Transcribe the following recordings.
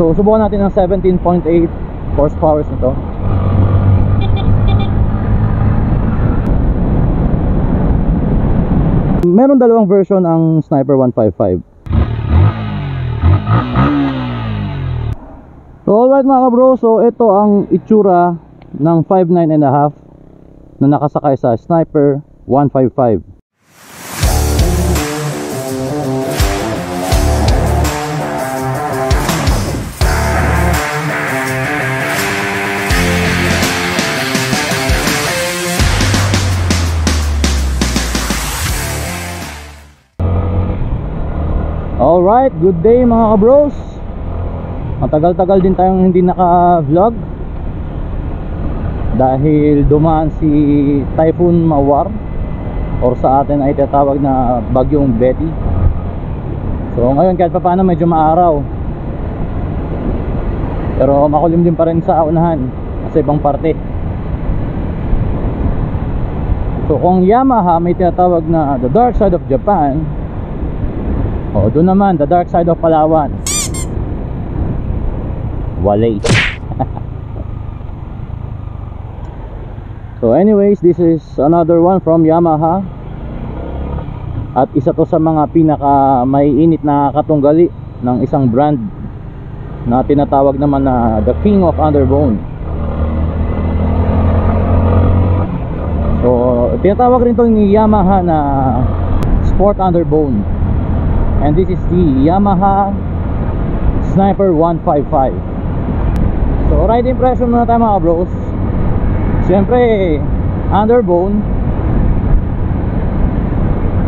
So subukan natin ng 17.8 horsepower nito. Meron dalawang version ang Sniper 155. So alright mga bro, so ito ang itsura ng 5.9 and a half na nakasakay sa Sniper 155. Alright, good day mga kabros. Matagal-tagal din tayong hindi naka-vlog. Dahil dumaan si Typhoon Mawar Or sa atin ay tatawag na Bagyong Betty. So ngayon kahit pa paano medyo maaraw. Pero makulim din pa rin sa unahan Sa ibang parte. So kung Yamaha may tinatawag na The Dark Side of Japan o, doon naman, the dark side of Palawan. Walay. so anyways, this is another one from Yamaha. At isa to sa mga pinaka may init na katunggali ng isang brand na tinatawag naman na the King of Underbone. So, tinatawag rin to ni Yamaha na Sport Underbone and this is the Yamaha Sniper 155 so ride impression muna tayo mga bros. Syempre underbone.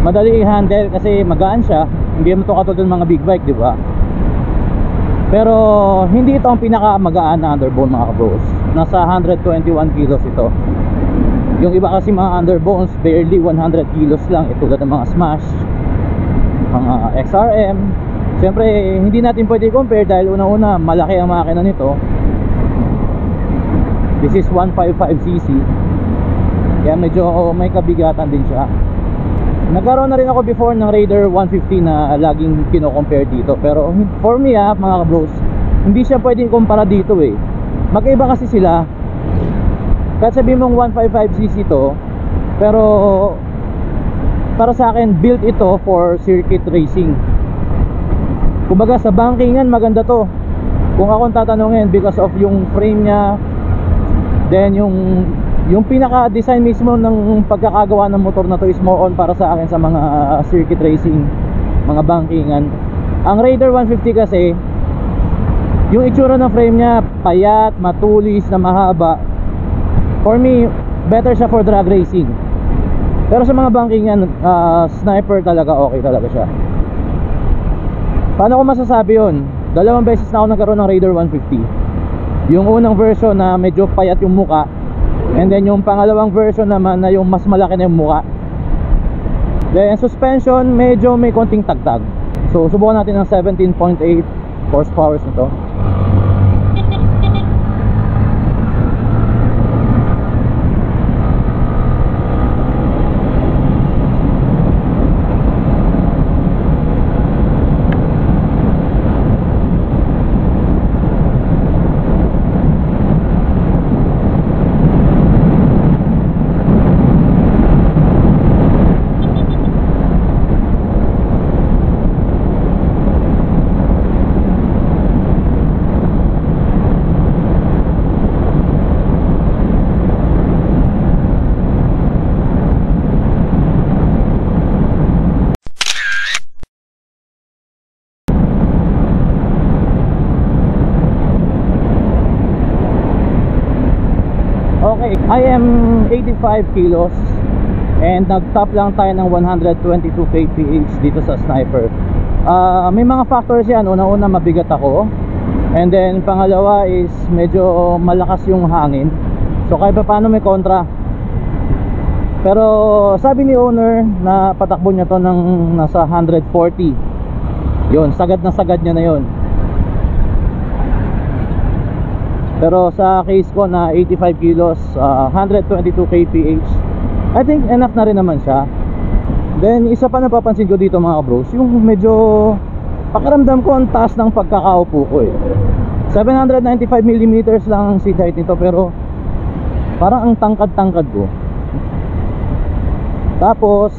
Madali i-handle kasi magaan siya. Hindi mo to katulad ng mga big bike di ba? Pero hindi ito ang pinaka magaan na underbone mga bros. Nasa 121 kilos ito. Yung iba kasi mga underbones barely 100 kilos lang ito ng mga smash mga XRM Siyempre hindi natin pwede compare dahil una-una malaki ang makina nito. This is 155cc Kaya medyo may kabigatan din siya. Nagkaroon na rin ako before ng Raider 150 na laging kino-compare dito. Pero for me ah mga bros Hindi siya pwedeng kumpara dito eh. Magkaiba kasi sila. Kahit sabihin mong 155cc to Pero para sa akin built ito for circuit racing. Kumbaga sa bankingan maganda to. Kung akong tatanungin because of yung frame nya then yung yung pinaka design mismo ng pagkakagawa ng motor na to is more on para sa akin sa mga circuit racing mga bankingan ang Raider 150 kasi yung itsura ng frame nya payat, matulis na mahaba. For me better siya for drag racing pero sa mga banking yan uh, sniper talaga okay talaga siya. Paano ko masasabi yun? Dalawang beses na ako nagkaroon ng Raider 150 yung unang version na medyo payat yung muka and then yung pangalawang version naman na yung mas malaki na yung muka. Then suspension medyo may konting tagtag. So subukan natin ng 17.8 horsepower nito Okay, I am 85 kilos and nag-top lang tayo ng 122 kph dito sa Sniper. Uh, may mga factors yan. Una-una mabigat ako. And then pangalawa is medyo malakas yung hangin. So kahit pa paano may kontra. Pero sabi ni owner na patakbo niya to ng nasa 140. Yun, sagad na sagad niya na yun. Pero sa case ko na 85 kilos uh, 122 kph I think enough na rin naman siya. Then isa pa napapansin ko dito mga bros yung medyo pakiramdam ko ang taas ng pagkakaupo ko eh. 795mm lang ang seat height nito pero parang ang tangkad-tangkad ko. Tapos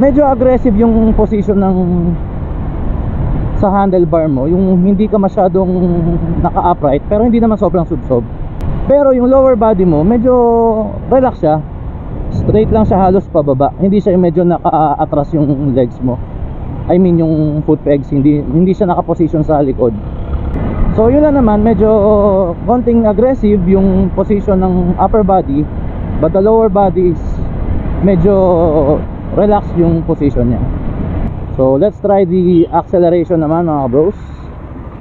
medyo aggressive yung position ng sa handlebar mo yung hindi ka masyadong naka-upright pero hindi naman sobrang subsob. Pero yung lower body mo medyo relax siya. Straight lang siya halos pababa. Hindi siya medyo naka-atras yung legs mo. I mean yung foot pegs hindi, hindi siya naka-position sa likod. So yun lang naman medyo konting aggressive yung position ng upper body but the lower body is medyo relax yung position niya so let's try the acceleration naman mga bros.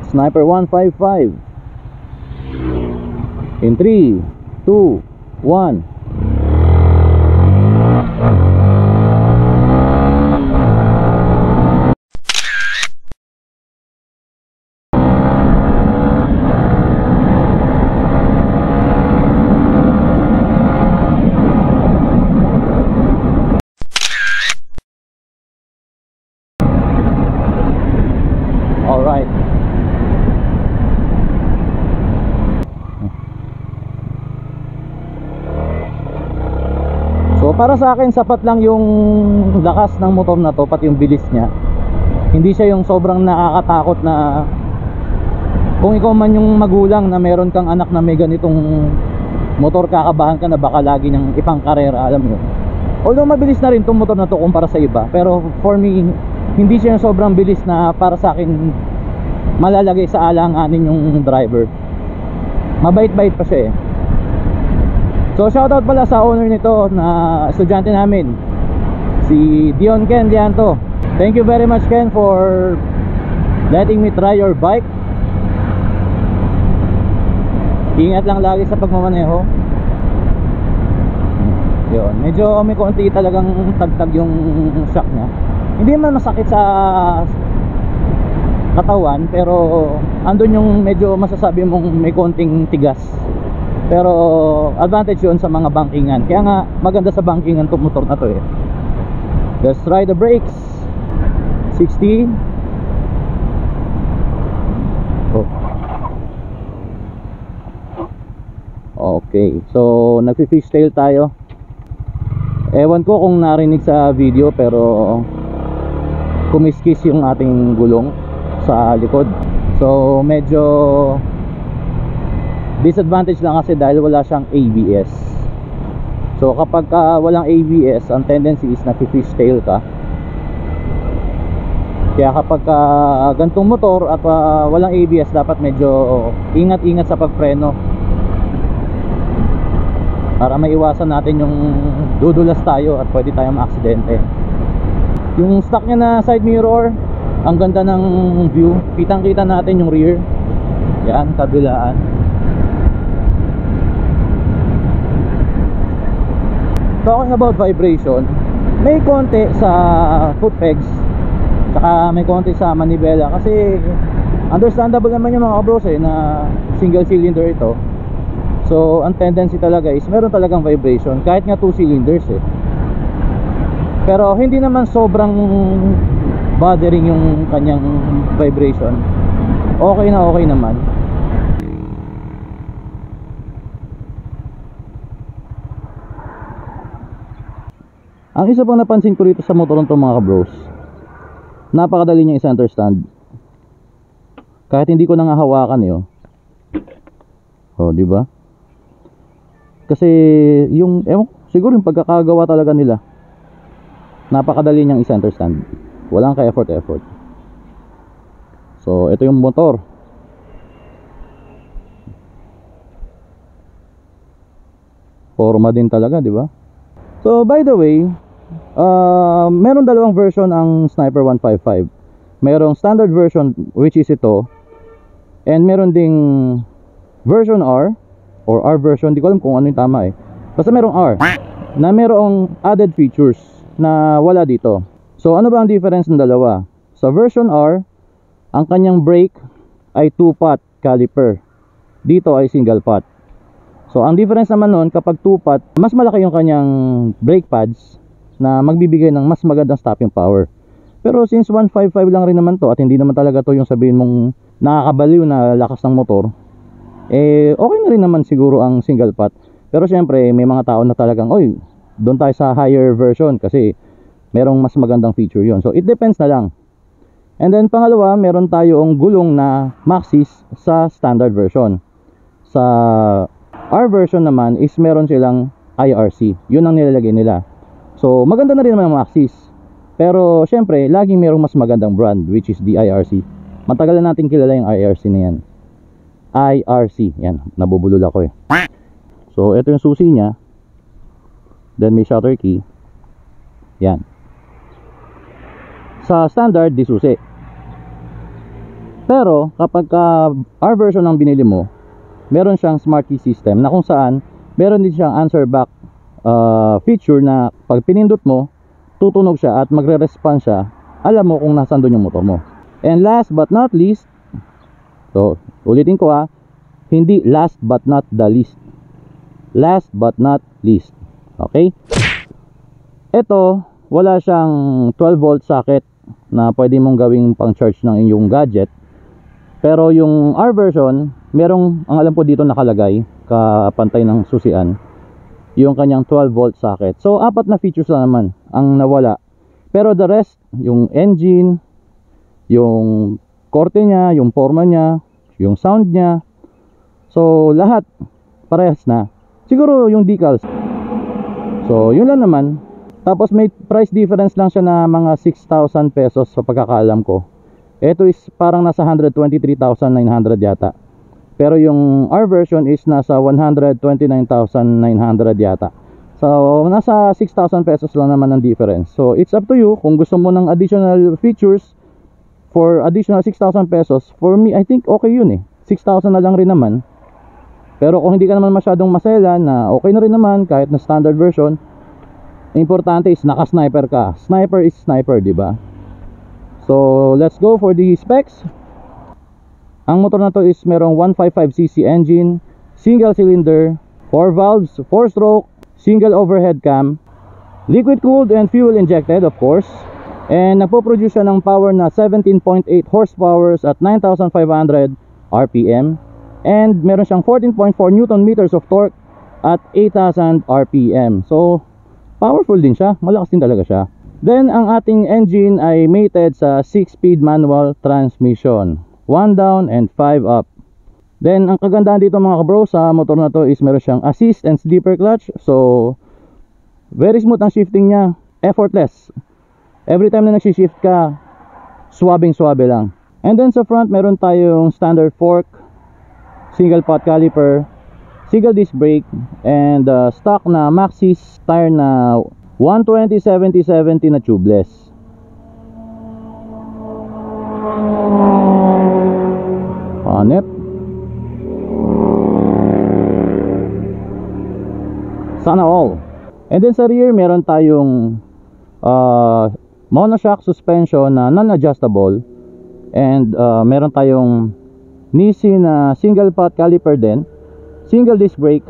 Sniper 155 in 3 2 1 Alright. So para sa akin sapat lang yung lakas ng motor na to pati yung bilis niya. Hindi siya yung sobrang nakakatakot na kung ikaw man yung magulang na meron kang anak na may ganitong motor kakabahan ka na baka lagi niyang ipang karera alam mo. Although mabilis na rin tong motor na to kumpara sa iba pero for me hindi siya yung sobrang bilis na para sa akin malalagay sa alanganin yung driver mabait-bait pa siya eh so shoutout pala sa owner nito na estudyante namin. Si Dion Ken Dianto. Thank you very much Ken for letting me try your bike. Ingat lang lagi sa pagmamaneho. Yun. Medyo may konti talagang tagtag yung shock niya. Hindi man masakit sa katawan pero andun yung medyo masasabi mong may konting tigas pero advantage yun sa mga bankingan kaya nga maganda sa bankingan itong motor na to eh. Let's try the brakes. 60 oh. okay. So nagfi-fishtail tayo. Ewan ko kung narinig sa video pero kumiskis yung ating gulong sa likod. So medyo disadvantage lang kasi dahil wala siyang ABS so kapag ka walang ABS ang tendency is na fishtail ka. Kaya kapag ka gantong motor at uh, walang ABS dapat medyo ingat-ingat sa pagpreno. Para maiwasan natin yung dudulas tayo at pwede tayong maaksidente. Yung stock niya na side mirror ang ganda ng view. Kitang kita natin yung rear. Yan kabilaan talking about vibration may konti sa foot pegs saka may konti sa manibela. Kasi understandable naman yung mga bros eh na single cylinder ito. So ang tendency talaga is meron talagang vibration kahit nga 2 cylinders eh. Pero hindi naman sobrang bothering yung kanyang vibration. Okay na okay naman ang isa pang napansin ko rito sa motor nito mga bros napakadali niya i-center stand. Kahit hindi ko nangahawakan eh oh, oh di ba? Kasi yung ewan, siguro yung pagkakagawa talaga nila napakadali niyang i-center stand. Walang ka effort effort. So ito yung motor. Forma din talaga di ba? So by the way uh, meron dalawang version ang Sniper 155 merong standard version which is ito and meron ding version R or R version di ko alam kung ano yung tama eh. Basta merong R na merong added features na wala dito. So ano ba ang difference ng dalawa? Sa version R ang kanyang brake ay 2 pot caliper. Dito ay single pot. So ang difference naman nun kapag 2 pot mas malaki yung kanyang brake pads na magbibigay ng mas magandang stopping power pero since 155 lang rin naman to at hindi naman talaga to yung sabihin mong nakakabaliw na lakas ng motor eh okay na rin naman siguro ang single pot. Pero syempre, may mga tao na talagang, oy, doon tayo sa higher version kasi merong mas magandang feature yon So, it depends na lang. And then, pangalawa, meron tayong gulong na Maxis sa standard version. Sa R version naman is meron silang IRC. Yun ang nilalagay nila. So, maganda na rin naman ang Maxis. Pero, syempre, laging merong mas magandang brand which is the IRC. Matagal na natin kilala yung IRC na yan. IRC. Yan, nabubulol ako eh. So, ito yung susi niya. Then may shutter key. Yan. Sa standard, di susi. Pero, kapag ka R version ang binili mo, meron siyang smart key system na kung saan meron din siyang answer back uh, feature na pag pinindot mo, tutunog siya at magre-response siya, alam mo kung nasan doon yung motor mo. And last but not least, so ulitin ko ha, hindi last but not the least. Last but not least okay? Ito wala siyang 12 volt socket na pwede mong gawing pang charge ng inyong gadget. Pero yung R version merong ang alam ko dito nakalagay kapantay ng susian yung kanyang 12 volt socket. So apat na features lang naman ang nawala. Pero the rest yung engine yung korte niya yung forma niya yung sound niya so lahat parehas na. Siguro yung decals. So yun lang naman. Tapos may price difference lang siya na mga 6,000 pesos sa pagkakaalam ko. Ito is parang nasa 123,900 yata pero yung R version is nasa 129,900 yata so nasa 6,000 pesos lang naman ang difference so it's up to you kung gusto mo ng additional features for additional 6,000 pesos for me I think okay yun eh 6,000 na lang rin naman pero kung hindi ka naman masyadong masela na okay na rin naman kahit na standard version, importante is naka-sniper ka. Sniper is sniper, di ba? So, let's go for the specs. Ang motor na to is merong 155cc engine, single cylinder, 4 valves, 4 stroke, single overhead cam, liquid cooled and fuel injected of course. And nagpo-produce siya ng power na 17.8 horsepower at 9,500 RPM and meron siyang 14.4 newton meters of torque at 8,000 RPM so powerful din siya. Malakas din talaga siya. Then ang ating engine ay mated sa 6 speed manual transmission 1 down and 5 up. Then ang kagandahan dito mga kabro sa motor na to is meron siyang assist and sleeper clutch. So very smooth ang shifting niya. Effortless. Every time na nagsishift ka swabing swabe lang. And then sa front meron tayong standard fork single pot caliper single disc brake and uh, stock na Maxxis tire na 120 70 70 na tubeless panep sana all. And then sa rear meron tayong uh, monoshock suspension na non-adjustable. And uh, meron tayong Nissin na single pot caliper din. Single disc brake.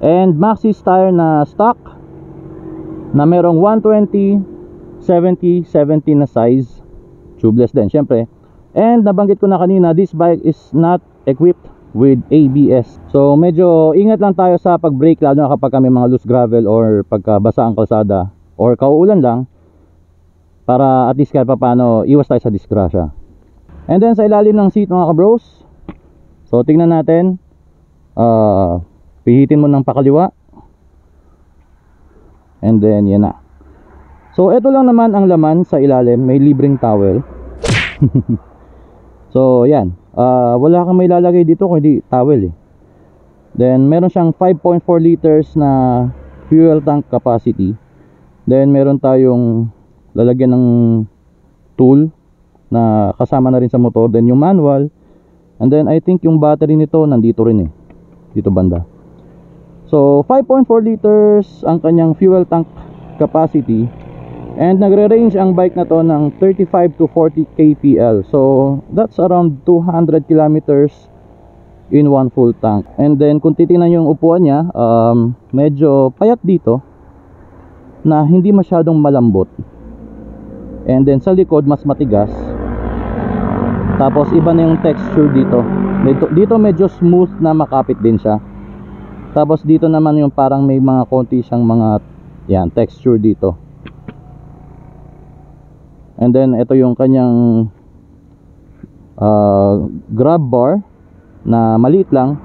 And Maxxis tire na stock na merong 120 70 70 na size. Tubeless din syempre and nabanggit ko na kanina this bike is not equipped with ABS so medyo ingat lang tayo sa pag brake lalo na kapag kami mga loose gravel or pagka basa ang kalsada or kauulan lang para at least kahit pa paano iwas tayo sa disgrasya. And then sa ilalim ng seat mga kabros So tingnan natin. Uh, Pihitin mo ng pakaliwa. And then yan na. So ito lang naman ang laman sa ilalim. May libreng towel So yan. Uh, Wala kang may lalagay dito kundi towel eh. Then meron siyang 5.4 liters na fuel tank capacity. Then meron tayong lalagyan ng tool na kasama na rin sa motor. Then yung manual. And then I think yung battery nito nandito rin eh. Dito banda. So 5.4 liters ang kanyang fuel tank capacity and nagre-range ang bike na to ng 35 to 40 kpl so that's around 200 kilometers in one full tank. And then kung titingnan yung upuan niya um, medyo payat dito na hindi masyadong malambot. And then sa likod mas matigas. Tapos iba na yung texture dito. Dito, dito medyo smooth na makapit din siya. Tapos dito naman yung parang may mga konti siyang mga yan, texture dito. And then ito yung kanyang uh, grab bar na maliit lang.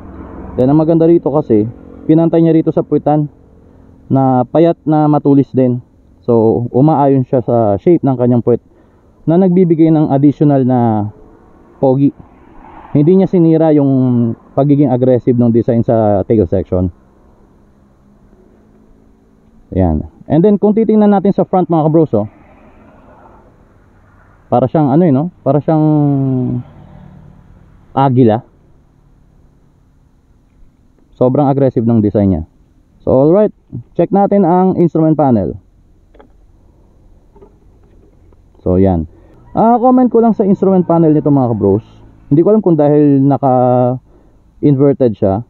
Then ang maganda rito kasi pinantay niya rito sa puwitan na payat na matulis din. So umaayon siya sa shape ng kanyang puwet na nagbibigay ng additional na pogi. Hindi niya sinira yung pagiging aggressive ng design sa tail section. Ayan. And then kung titingnan natin sa front mga kabros oh, para siyang ano eh no? Para siyang agila. Sobrang aggressive ng design niya. So alright, check natin ang instrument panel. So yan. Ah, comment ko lang sa instrument panel nito mga kabros. Hindi ko alam kung dahil naka inverted siya.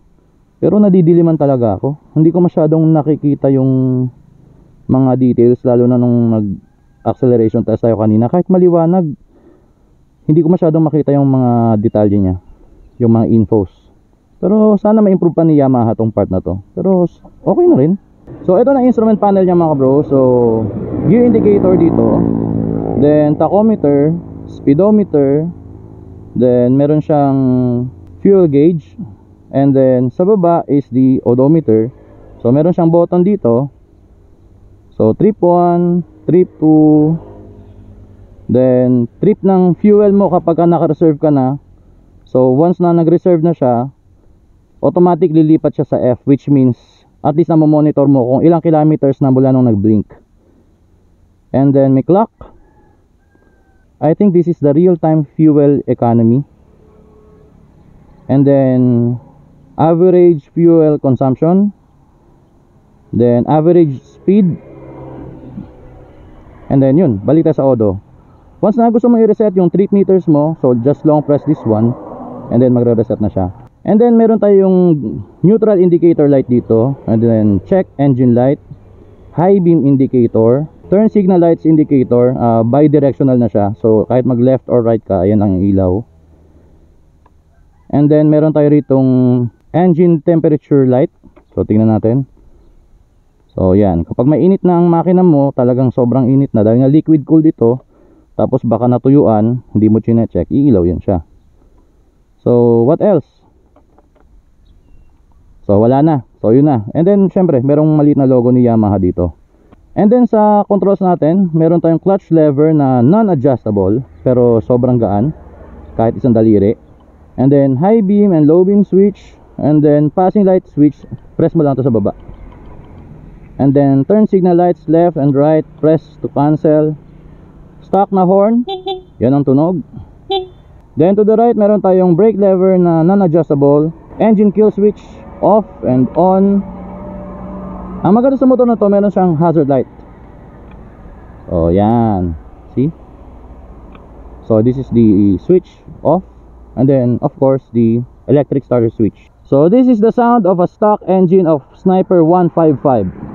Pero nadidiliman talaga ako. Hindi ko masyadong nakikita yung mga details lalo na nung nag acceleration test tayo kanina. Kahit maliwanag, hindi ko masyadong makita yung mga detalye niya. Yung mga infos. Pero sana ma-improve pa ni Yamaha tong part na to. Pero okay na rin. So ito na instrument panel niya mga bro. So gear indicator dito. Then tachometer, speedometer. Then meron siyang fuel gauge. And then sa baba is the odometer. So meron siyang button dito. So trip 1, trip 2. Then trip ng fuel mo kapag ka naka-reserve ka na. So once na nag-reserve na siya, automatic lilipat siya sa F which means at least na monitor mo kung ilang kilometers na mula nung nag-blink. And then may clock. I think this is the real-time fuel economy. And then average fuel consumption. Then average speed. And then yun, balik tayo sa Odo. Once na gusto mo i-reset yung trip meters mo, so just long press this one and then magre-reset na siya. And then meron tayong neutral indicator light dito and then check engine light, high beam indicator, turn signal lights indicator, uh, bi-directional na siya. So kahit mag left or right ka, ayan ang ilaw. And then meron tayo ritong engine temperature light. So tingnan natin. So yan, kapag mainit na ang makina mo, talagang sobrang init na dahil nga liquid cooled ito, tapos baka natuyuan, hindi mo chine-check, iilaw yan siya. So what else? So wala na. So yun na. And then syempre, merong maliit na logo ni Yamaha dito. And then sa controls natin, meron tayong clutch lever na non-adjustable pero sobrang gaan kahit isang daliri. And then high beam and low beam switch and then passing light switch, press mo lang to sa baba. And then turn signal lights left and right, press to cancel. Stock na horn, yan ang tunog. Then to the right, meron tayong brake lever na non-adjustable. Engine kill switch, off and on. Ang maganda sa motor na to, meron siyang hazard light. Oh, yan. See? So this is the switch off. And then, of course, the electric starter switch. So this is the sound of a stock engine of Sniper 155.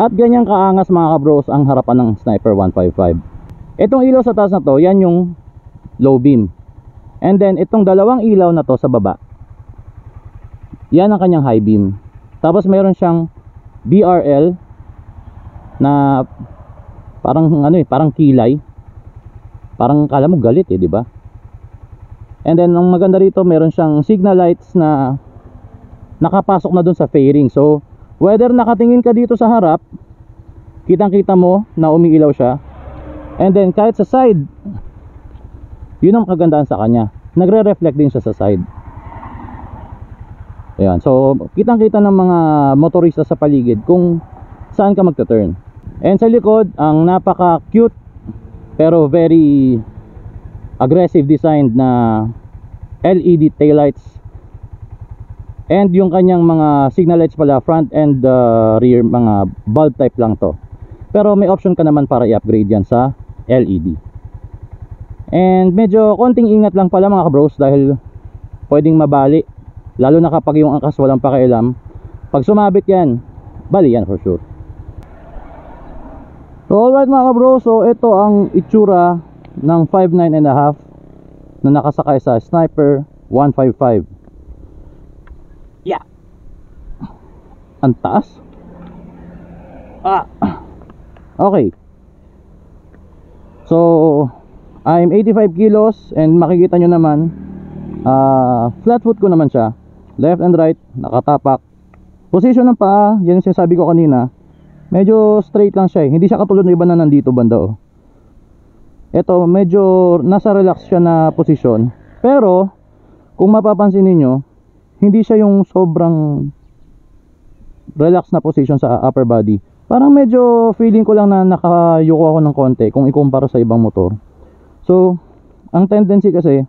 At ganyan kaangas mga kabros ang harapan ng Sniper 155. Itong ilaw sa taas na to, yan yung low beam. And then itong dalawang ilaw na to sa baba. Yan ang kanyang high beam. Tapos meron siyang BRL na parang ano eh, parang kilay. Parang kala mo galit eh, di ba? And then ang maganda rito, meron siyang signal lights na nakapasok na dun sa fairing. So whether nakatingin ka dito sa harap kitang kita mo na umiilaw siya. And then kahit sa side yun ang kagandahan sa kanya. Nagre-reflect din siya sa side. Ayan. So kitang kita ng mga motorista sa paligid kung saan ka magta-turn. And sa likod ang napaka cute pero very aggressive designed na LED taillights And yung kanyang mga signal lights pala front and uh, rear mga bulb type lang to. Pero may option ka naman para i-upgrade yan sa LED. And medyo konting ingat lang pala mga kabros dahil pwedeng mabali. Lalo na kapag yung angkas walang pakialam. Pag sumabit yan, bali yan for sure. So alright mga kabros, so ito ang itsura ng 5.9 and a half na nakasakay sa Sniper 155. Ang taas. Ah. Okay. So, I'm 85 kilos and makikita nyo naman ah flat foot ko naman siya. Left and right, nakatapak. Position ng paa, yan yung sinasabi ko kanina. Medyo straight lang siya eh. Hindi siya katulad ng iba na nandito banda oh. Ito, medyo nasa relax siya na posisyon. Pero, kung mapapansin niyo hindi siya yung sobrang relax na position sa upper body. Parang medyo feeling ko lang na nakayuko ako ng konti kung ikumpara sa ibang motor. So, ang tendency kasi,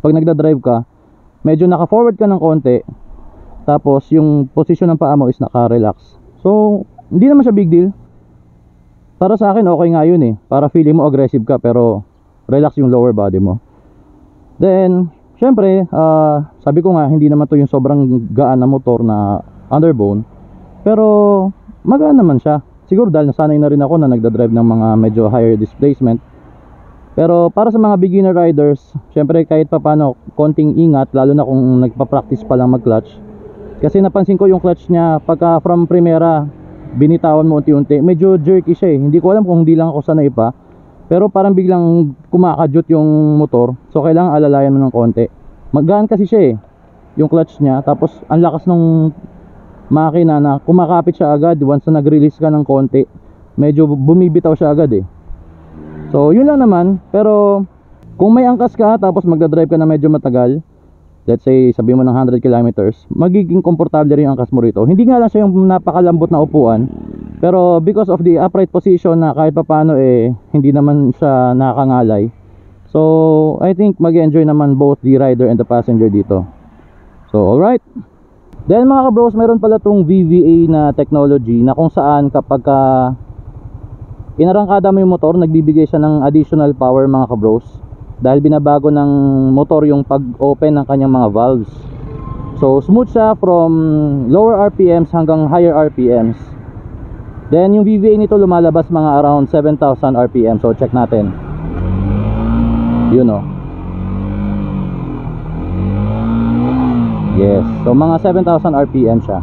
pag nagda-drive ka, medyo naka-forward ka ng konti, tapos yung position ng paa mo is naka-relax. So, hindi naman siya big deal. Para sa akin, okay nga yun eh. Para feeling mo aggressive ka, pero relax yung lower body mo. Then, syempre, ah, sabi ko nga, hindi naman to yung sobrang gaan na motor na underbone. Pero, magaan naman siya. Siguro dahil nasanay na rin ako na nagda-drive ng mga medyo higher displacement. Pero para sa mga beginner riders, syempre kahit pa paano, konting ingat, lalo na kung nagpa-practice pa lang mag-clutch. Kasi napansin ko yung clutch niya, pagka from primera, binitawan mo unti-unti, medyo jerky siya eh. Hindi ko alam kung hindi lang ako sanay pa. Pero parang biglang kumakadyot yung motor. So kailangan alalayan mo ng konti. Magaan kasi siya eh. Yung clutch niya. Tapos ang lakas ng makina na kumakapit siya agad once na nag-release ka ng konti. Medyo bumibitaw siya agad eh. So yun lang naman. Pero kung may angkas ka tapos magdadrive ka na medyo matagal, let's say sabi mo ng 100 kilometers, magiging komportable rin yung angkas mo rito. Hindi nga lang siya yung napakalambot na upuan, pero because of the upright position na kahit papano eh hindi naman siya nakakangalay. So, I think mag-enjoy naman both the rider and the passenger dito. So, alright. Then mga kabros, meron pala tong VVA na technology na kung saan kapag ka inarangkada mo yung motor, nagbibigay siya ng additional power mga kabros dahil binabago ng motor yung pag-open ng kanyang mga valves. So smooth siya from lower RPMs hanggang higher RPMs. Then yung VVA nito lumalabas mga around 7,000 RPM. So check natin. Yun oh. Yes. So mga 7,000 RPM siya.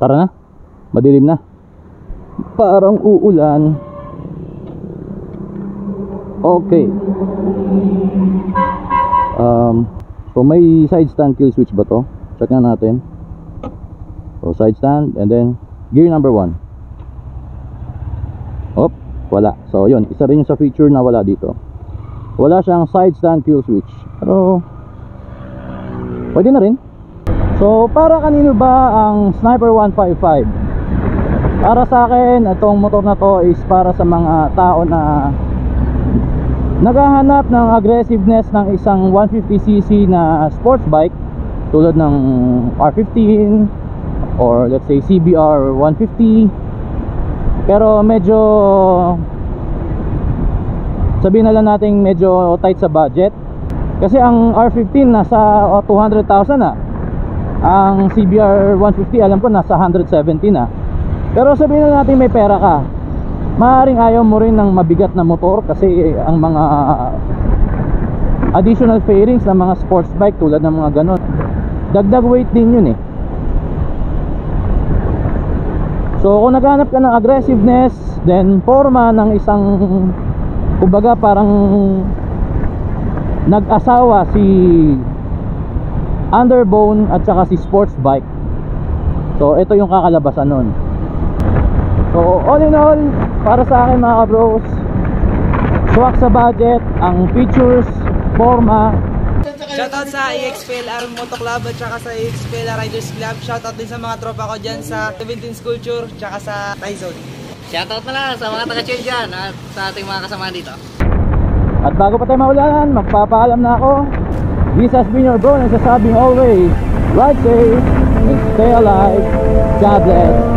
Tara na. Madilim na. Parang uulan. Okay. Um, so may side stand kill switch ba to? Check na natin. So side stand and then gear number 1. Op, wala. So yun, isa rin yung sa feature na wala dito. Wala siyang side stand kill switch. Pero pwede na rin. So para kanino ba ang Sniper 155? Para sa akin, itong motor na to is para sa mga tao na naghahanap ng aggressiveness ng isang 150cc na sports bike tulad ng R15 or let's say CBR 150 pero medyo sabihin na lang natin medyo tight sa budget kasi ang R15 nasa oh, 200,000 na. Ang CBR 150 alam ko nasa 170 na. Pero sabihin na natin may pera ka. Maaring ayaw mo rin ng mabigat na motor kasi ang mga additional fairings ng mga sports bike tulad ng mga ganon. Dagdag weight din yun eh. So kung naghanap ka ng aggressiveness then forma ng isang kumbaga parang nag-asawa si underbone at saka si sports bike so ito yung kakalabasan nun So all in all, para sa akin mga bros, swak sa budget, ang features, forma. Shoutout sa EXPL Arm Moto Club at saka sa EXPL Riders Club. Shoutout din sa mga tropa ko dyan sa 17 Culture tsaka sa Tyzone. Shoutout na lang sa mga taga-cheer dyan at sa ating mga kasama dito. At bago pa tayo maulanan, magpapaalam na ako. This has been your bro, nagsasabing always, ride safe stay alive. God bless.